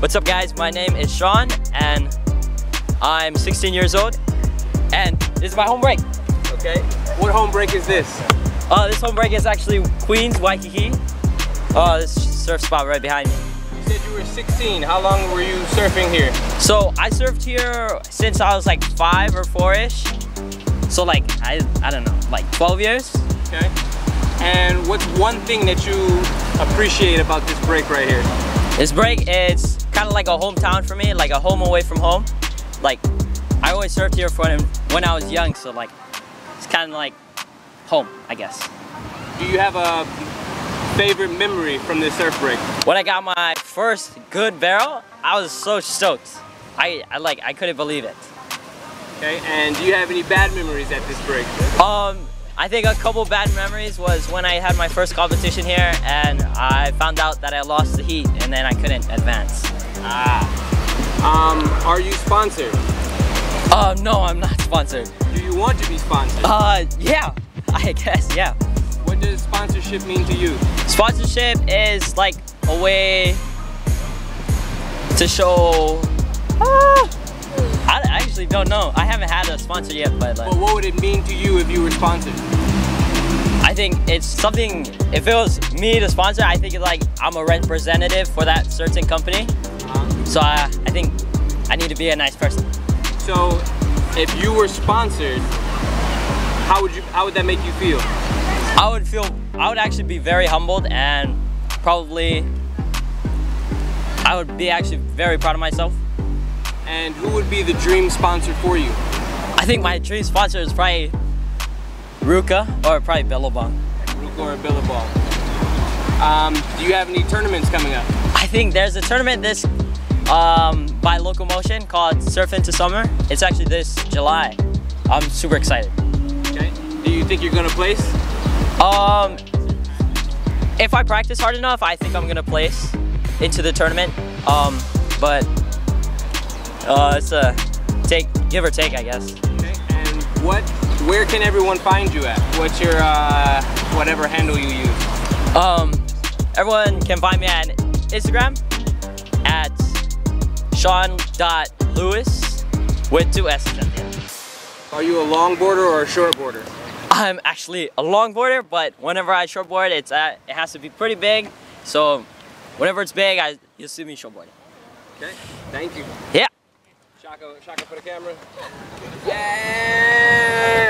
What's up guys, my name is Sean and I'm 16 years old and this is my home break. Okay. What home break is this? Uh, this home break is actually Queens, Waikiki. Oh, this surf spot right behind me. You said you were 16. How long were you surfing here? So I surfed here since I was like five or four-ish. So like, I, I don't know, like 12 years. Okay. And what's one thing that you appreciate about this break right here? This break is kind of like a hometown for me, like a home away from home. Like, I always surfed here when, when I was young, so like, it's kind of like home, I guess. Do you have a favorite memory from this surf break? When I got my first good barrel, I was so stoked. I, I like, I couldn't believe it. Okay, and do you have any bad memories at this break? Um, I think a couple bad memories was when I had my first competition here and I found out that I lost the heat and then I couldn't advance. Ah. Um, are you sponsored? Uh, no, I'm not sponsored. Do you want to be sponsored? Uh, yeah, I guess, yeah. What does sponsorship mean to you? Sponsorship is like a way to show, uh, I actually don't know. I haven't had a sponsor yet, but like. But what would it mean to you if you were sponsored? I think it's something, if it was me to sponsor, I think it's like I'm a representative for that certain company. Uh, So I, I think I need to be a nice person. so, if you were sponsored, how would you? How would that make you feel? I would feel, I would actually be very humbled and probably, I would be actually very proud of myself. And who would be the dream sponsor for you? I think my dream sponsor is probably RVCA or probably Billabong. RVCA or Billabong? Um, do you have any tournaments coming up? I think there's a tournament this um, by Local Motion called Surf Into Summer. It's actually this July. I'm super excited. Okay. Do you think you're gonna place? Um, if I practice hard enough, I think I'm gonna place into the tournament. Um, but uh, it's a take, give or take, I guess. Okay. And what? Where can everyone find you at? What's your uh, whatever handle you use? Um, everyone can find me at Instagram at Sean.Lewis with two S's at the end. Are you a longboarder or a shortboarder? I'm actually a longboarder, but whenever I shortboard, it's at, it has to be pretty big. So whenever it's big, I you'll see me shortboarding. Okay. Thank you. Yeah. Shaka, Shaka for the camera. Yeah.